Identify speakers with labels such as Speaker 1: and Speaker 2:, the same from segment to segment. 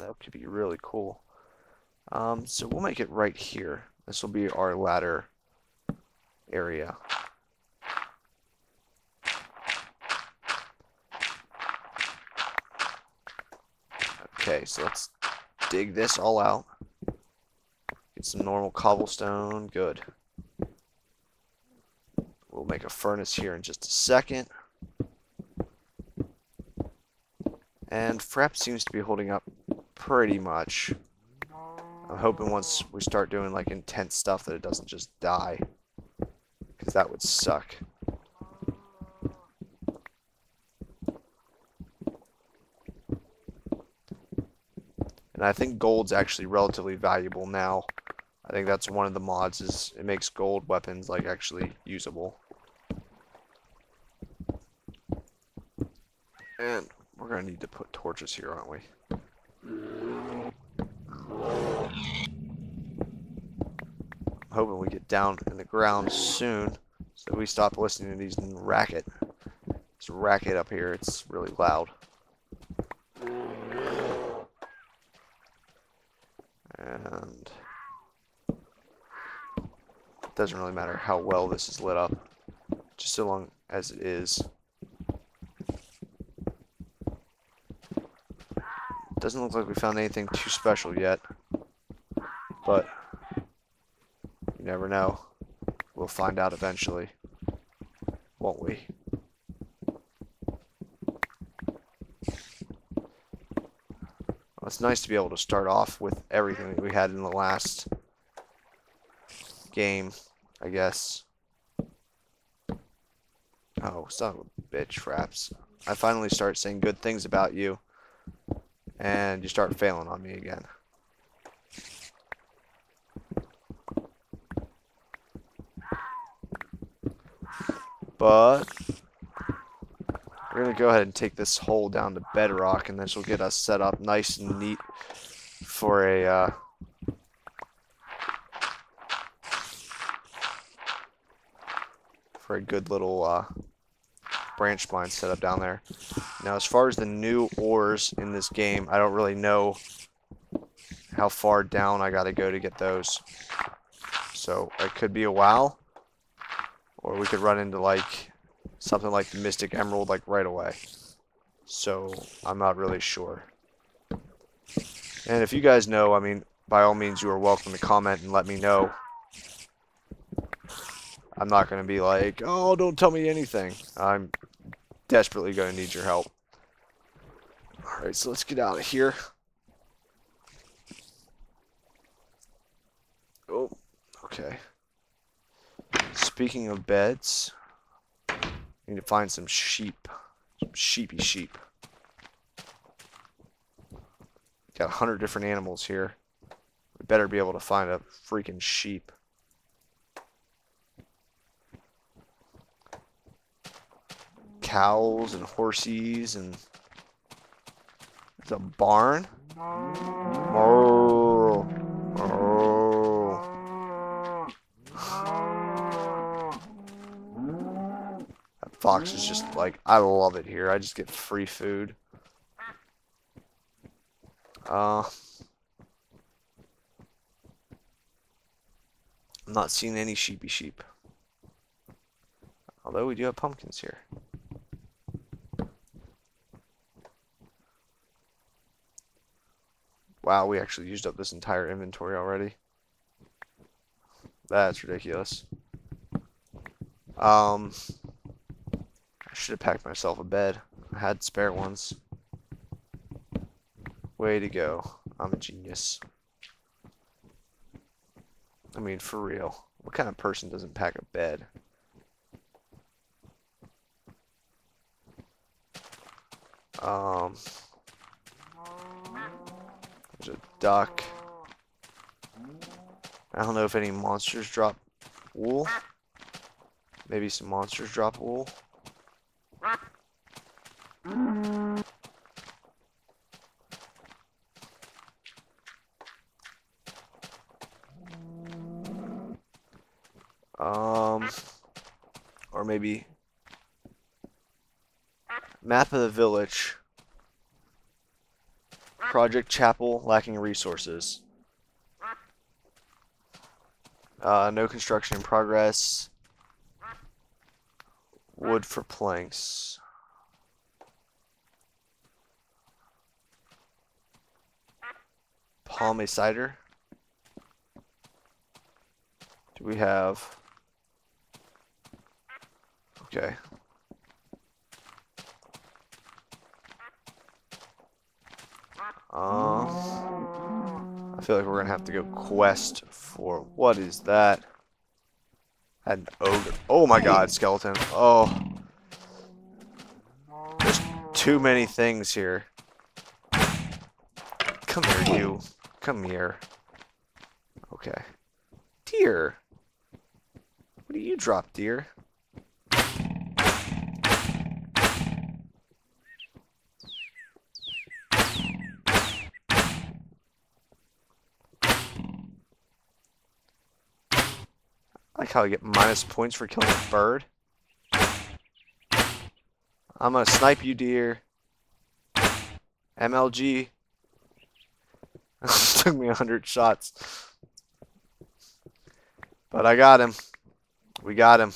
Speaker 1: That could be really cool. Um, so we'll make it right here. This will be our ladder area. Okay, so let's dig this all out. Get some normal cobblestone. Good. We'll make a furnace here in just a second. And Fraps seems to be holding up pretty much. I'm hoping once we start doing like intense stuff that it doesn't just die. Because that would suck. And I think gold's actually relatively valuable now. I think that's one of the mods is it makes gold weapons like actually usable. And we're gonna need to put torches here, aren't we? Hoping we get down in the ground soon so we stop listening to these racket. This racket up here, it's really loud. And it doesn't really matter how well this is lit up, just so long as it is. Doesn't look like we found anything too special yet, but never know. We'll find out eventually, won't we? Well, it's nice to be able to start off with everything that we had in the last game, I guess. Oh, son of a bitch, Fraps. I finally start saying good things about you, and you start failing on me again. But we're going to go ahead and take this hole down to bedrock, and this will get us set up nice and neat for a uh, for a good little uh, branch mine set up down there. Now, as far as the new ores in this game, I don't really know how far down I got to go to get those. So it could be a while, or we could run into like something like the Mystic Emerald like right away. So I'm not really sure. And if you guys know, I mean, by all means, you are welcome to comment and let me know. I'm not going to be like, oh, don't tell me anything. I'm desperately going to need your help. Alright, so let's get out of here. Oh, okay. Speaking of beds, need to find some sheep. Some sheepy sheep. Got a hundred different animals here. We better be able to find a freaking sheep. Cows and horses and there's a barn. Fox is just like I love it here. I just get free food. Uh, I'm not seeing any sheepy sheep. Although we do have pumpkins here. Wow, we actually used up this entire inventory already. That's ridiculous. Um, I should have packed myself a bed. I had spare ones. Way to go. I'm a genius. I mean, for real. What kind of person doesn't pack a bed? Um, there's a duck. I don't know if any monsters drop wool. Maybe some monsters drop wool. Um, or maybe map of the village. Project Chapel lacking resources. Uh, no construction in progress. Wood for planks. Palmy cider. Do we have... Okay. Um, I feel like we're gonna have to go quest for what is that? An ogre. Oh my god, skeleton. Oh. There's too many things here. Come here, you. Come here. Okay. Deer. What do you drop, deer? Like how I get minus points for killing a bird. I'm gonna snipe you, deer. MLG. Took me a hundred shots. But I got him. We got him.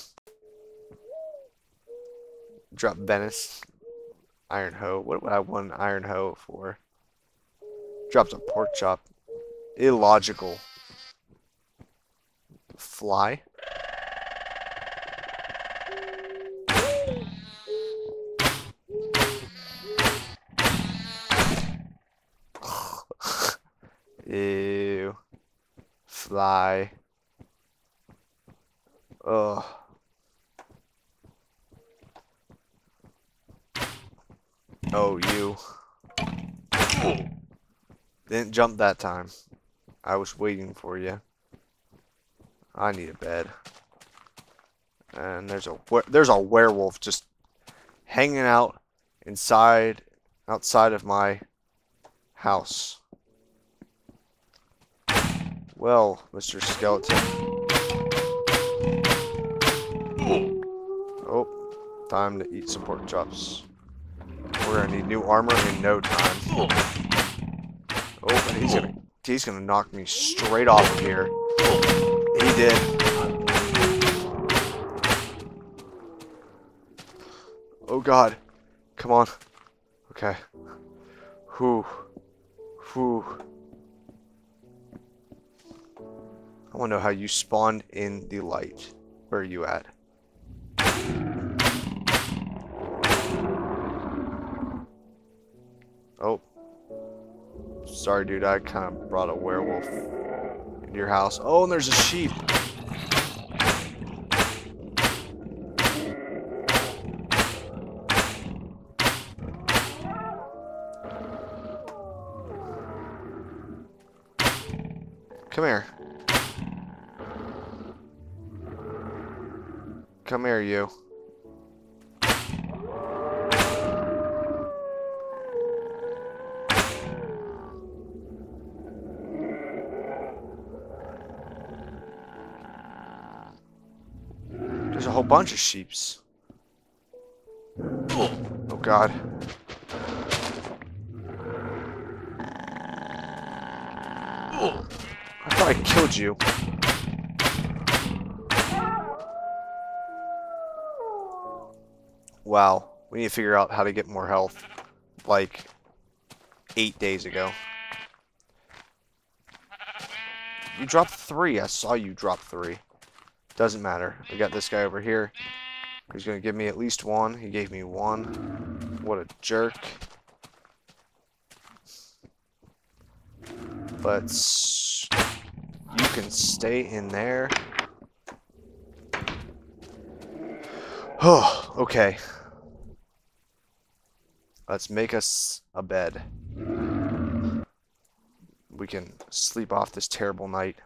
Speaker 1: Drop Venice. Iron hoe. What would I want iron hoe for? Dropped a pork chop. Illogical. Fly. Fly. Ugh. Oh, you. Didn't jump that time. I was waiting for you. I need a bed. And there's a there's a werewolf just hanging out inside outside of my house. Well, Mr. Skeleton. Oh, time to eat some pork chops. We're gonna need new armor in no time. Oh, he's gonna he's gonna knock me straight off of here. He did. Oh god. Come on. Okay. Whew. Whew. I want to know how you spawned in the light. Where are you at? Oh. Sorry, dude. I kind of brought a werewolf into your house. Oh, and there's a sheep. Come here. Come here, you. There's a whole bunch of sheeps. Oh oh god. I thought I killed you. Wow. We need to figure out how to get more health. Like, eight days ago. You dropped three. I saw you drop three. Doesn't matter. We got this guy over here. He's going to give me at least one. He gave me one. What a jerk. But you can stay in there. Oh, okay. Let's make us a bed. We can sleep off this terrible night.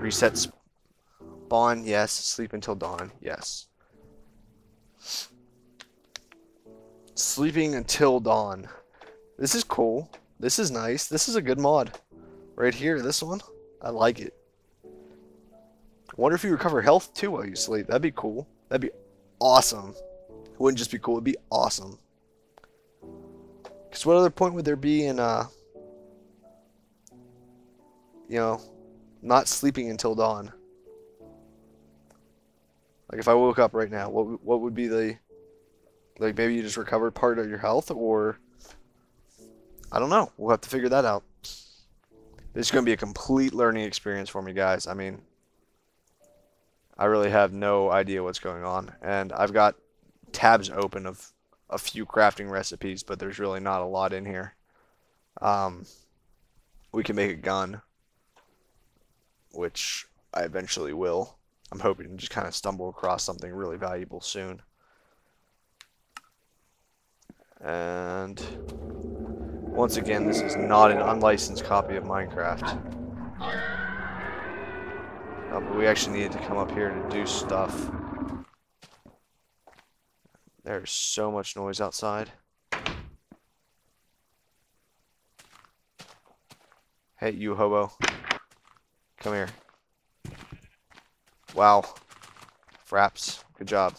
Speaker 1: Reset spawn, yes. Sleep until dawn, yes. Sleeping until dawn. This is cool. This is nice. This is a good mod. Right here, this one. I like it. wonder if you recover health too while you sleep. That'd be cool. That'd be awesome. It wouldn't just be cool, it'd be awesome. Because what other point would there be in, uh, you know, not sleeping until dawn? Like if I woke up right now, what what would be the like maybe you just recovered part of your health or I don't know. We'll have to figure that out. This is going to be a complete learning experience for me, guys. I mean, I really have no idea what's going on. And I've got tabs open of a few crafting recipes, but there's really not a lot in here. Um, we can make a gun, which I eventually will. I'm hoping to just kind of stumble across something really valuable soon. And once again, this is not an unlicensed copy of Minecraft. Uh, but we actually needed to come up here to do stuff. There's so much noise outside. Hey, you hobo. Come here. Wow. Fraps. Good job.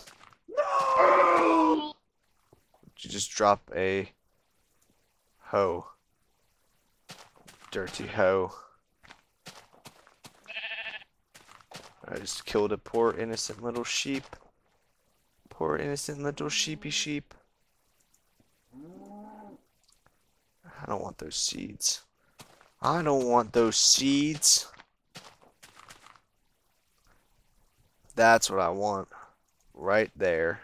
Speaker 1: No! Did you just drop a hoe? Dirty hoe. I just killed a poor innocent little sheep. Poor innocent little sheepy sheep. I don't want those seeds. I don't want those seeds. That's what I want. Right there.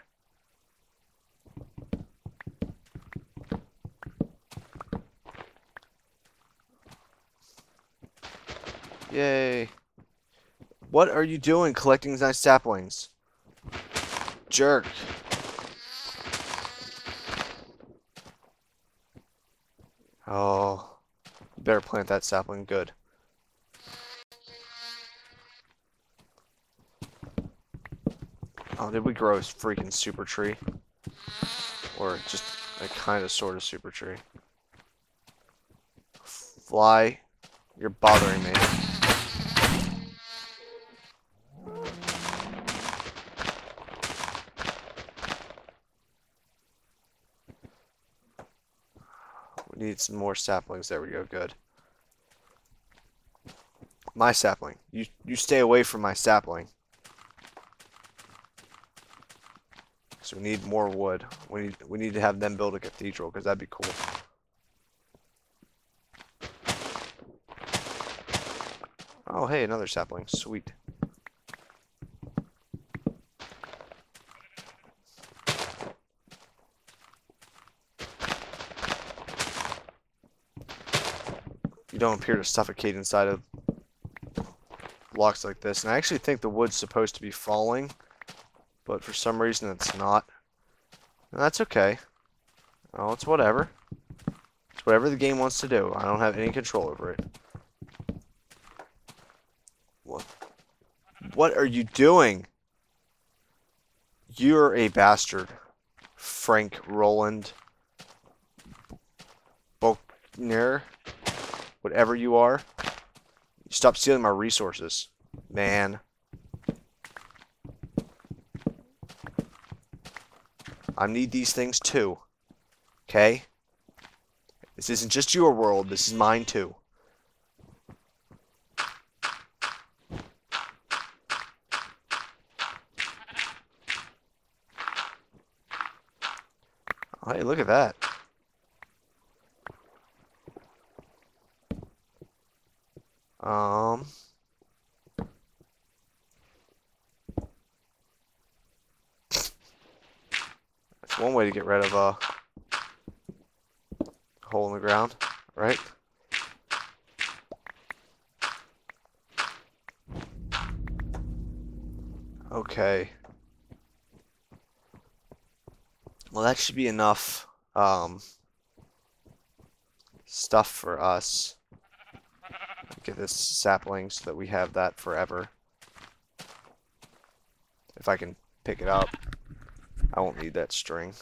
Speaker 1: Yay. What are you doing collecting these nice saplings? Jerk. Oh. Better plant that sapling good. Oh, did we grow a freaking super tree? Or just a kind of sort of super tree? Fly, you're bothering me. Need some more saplings. There we go. Good. My sapling. You you stay away from my sapling. So we need more wood. We need we need to have them build a cathedral because that'd be cool. Oh hey, another sapling. Sweet. You don't appear to suffocate inside of blocks like this. And I actually think the wood's supposed to be falling, but for some reason it's not. And that's okay. Oh, it's whatever. It's whatever the game wants to do. I don't have any control over it. What? What are you doing? You're a bastard. Frank Roland. Bokner whatever you are. Stop stealing my resources, man. I need these things too. Okay? This isn't just your world, this is mine too. hey, look at that. Um, that's one way to get rid of a hole in the ground, right? Okay. Well, that should be enough um, stuff for us get this sapling so that we have that forever. If I can pick it up, I won't need that string.